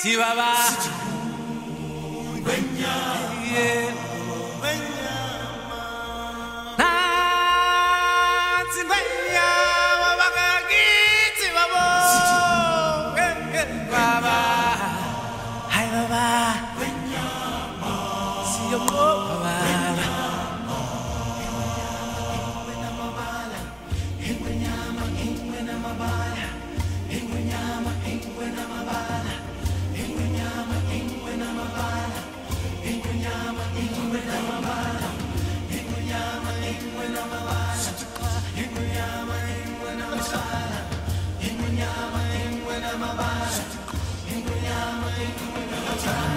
Chihuahua.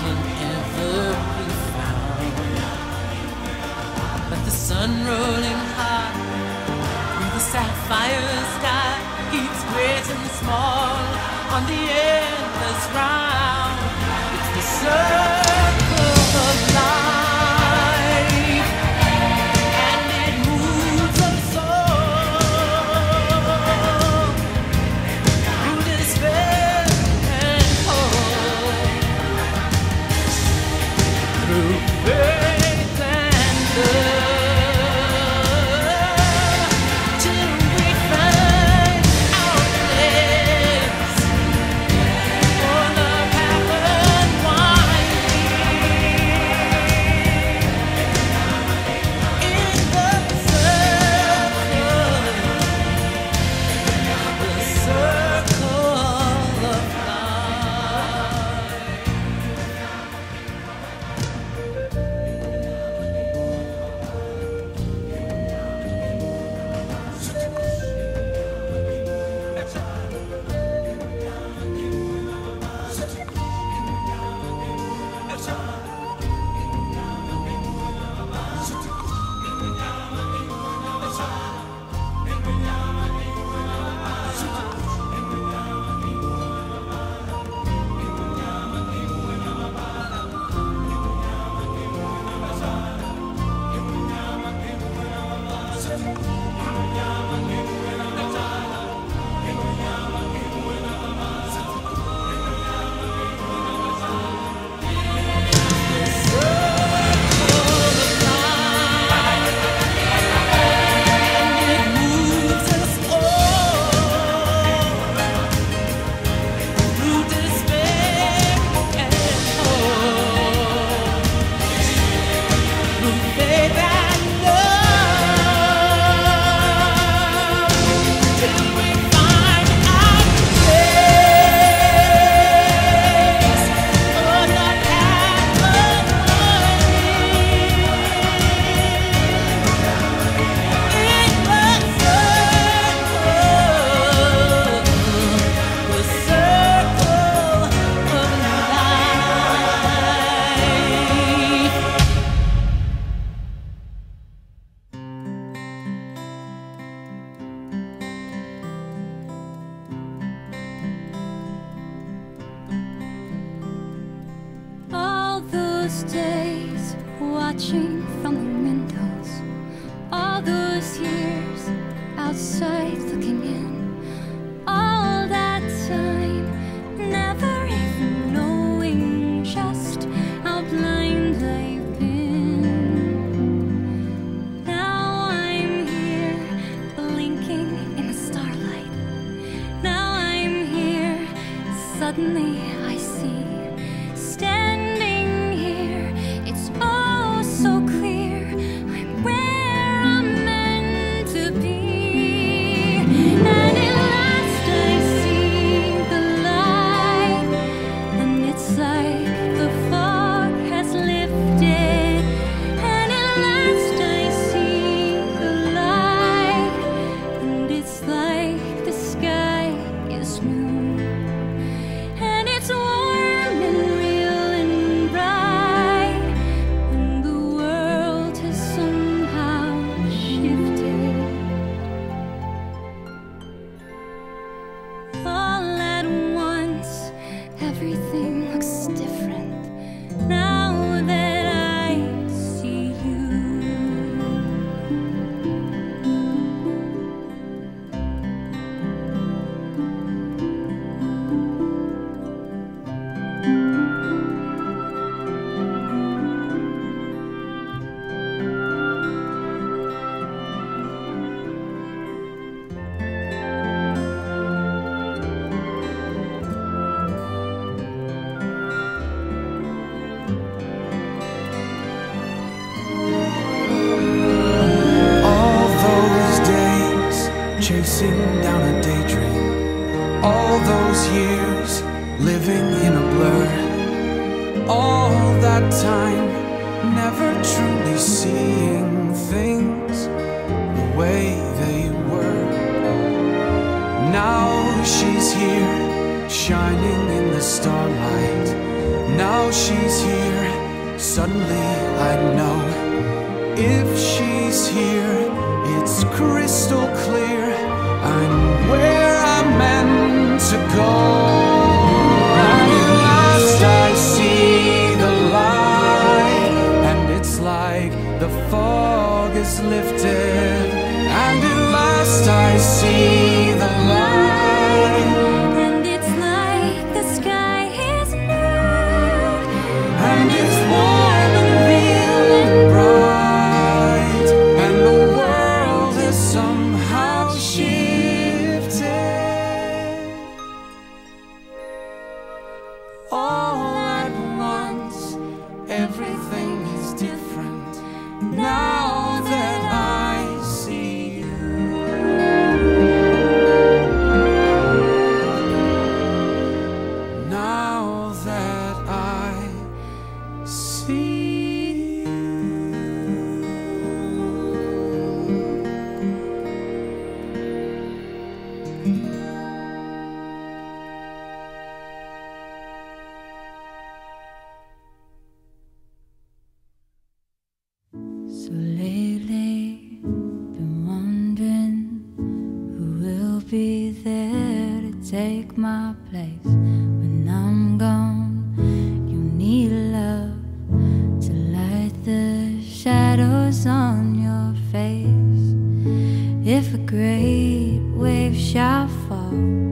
can ever be found. but the sun rolling high through the sapphire sky keeps great and small on the endless round. It's the sun. Now she's here, shining in the starlight. Now she's here, suddenly I know. If she's here, it's crystal clear. I'm where I'm meant to go. At last I see the light, and it's like the fog is lifted. And at last I see. when I'm gone. You need love to light the shadows on your face. If a great wave shall fall.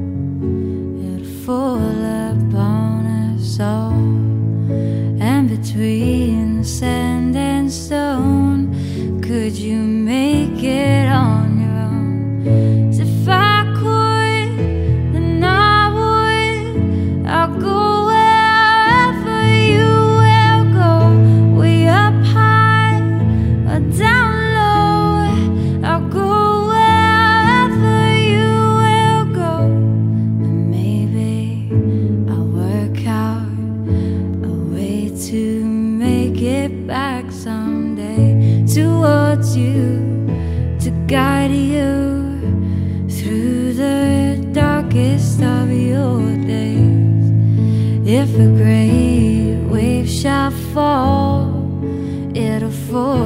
towards you to guide you through the darkest of your days. If a great wave shall fall, it'll fall.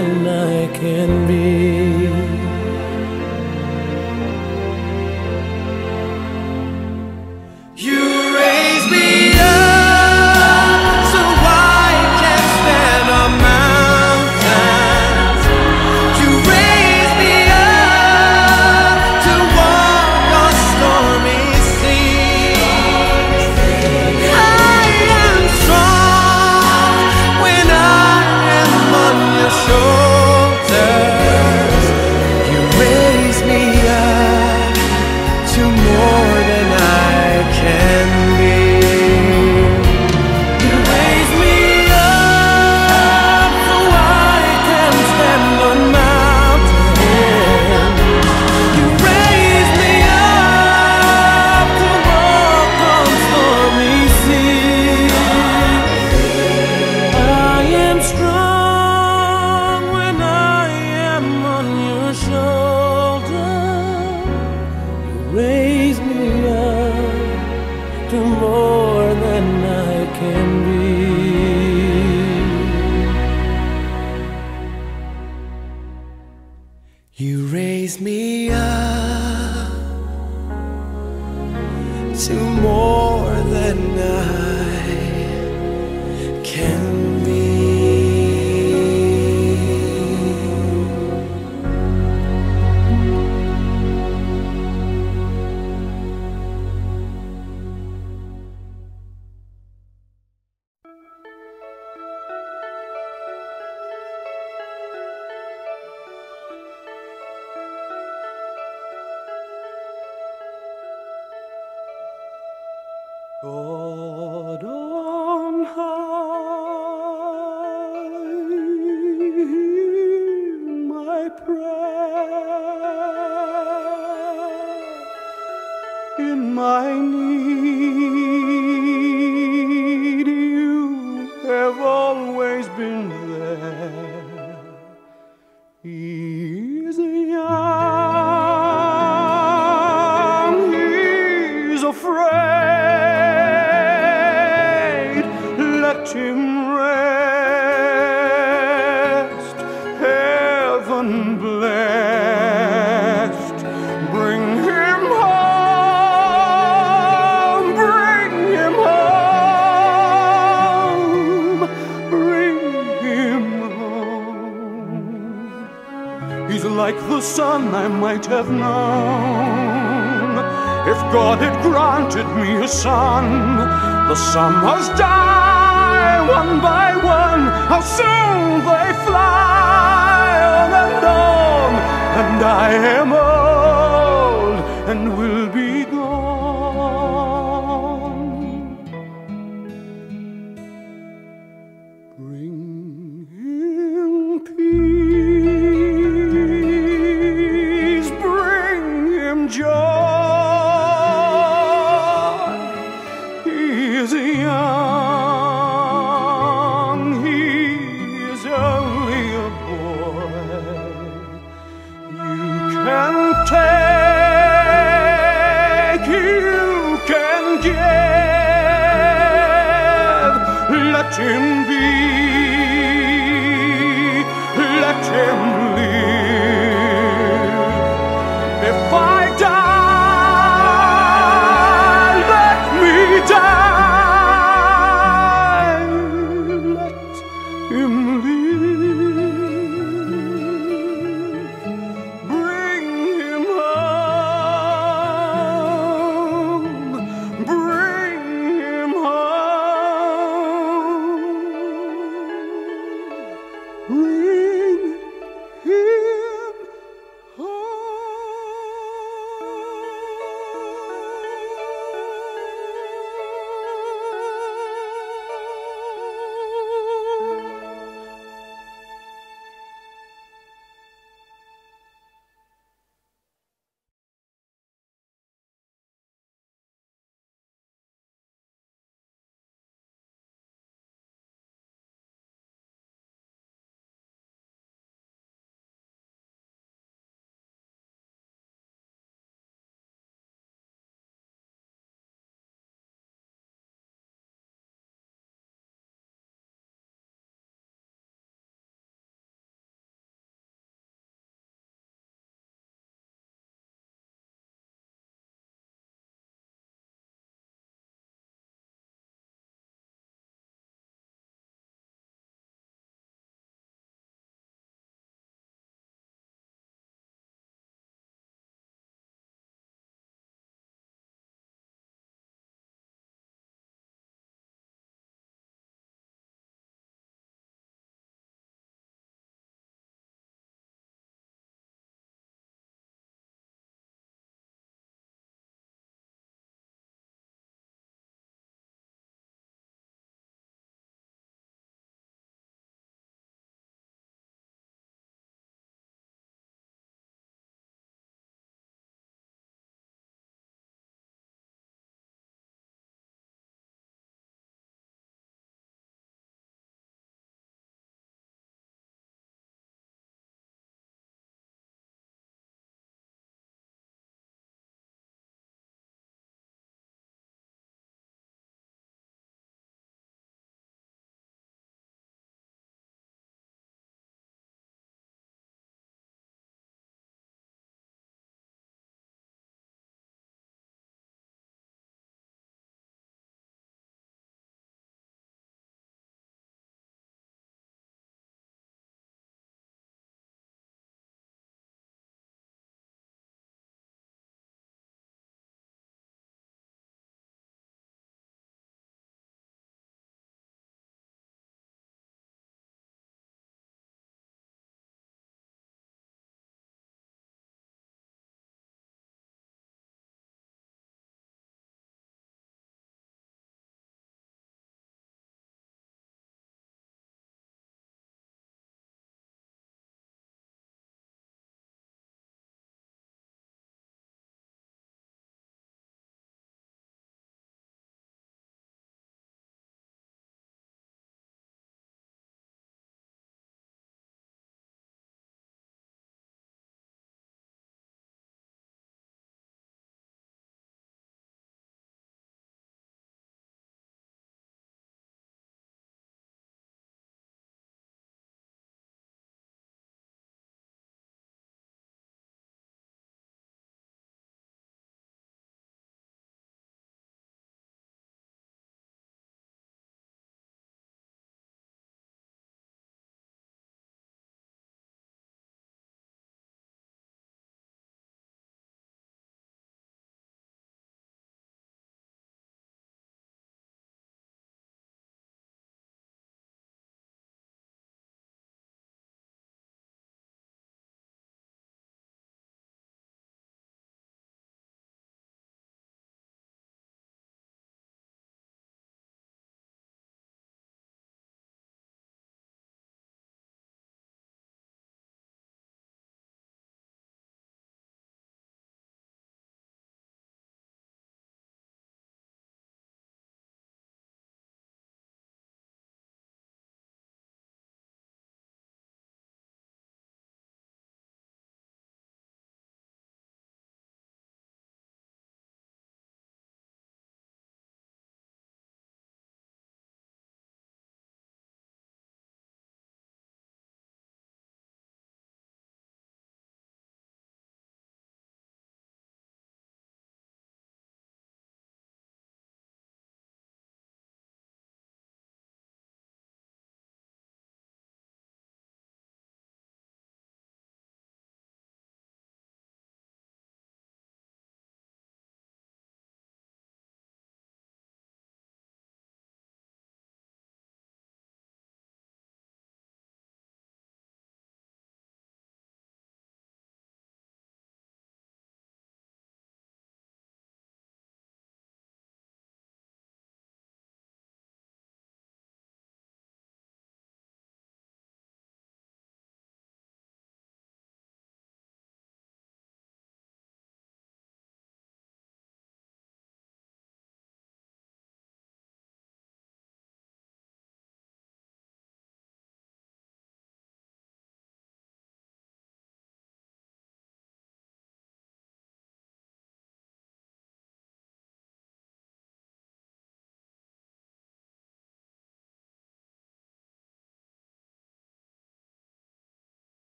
than I can be. have known. If God had granted me a son, the sun die one by one. How soon they fly on and on, and I am.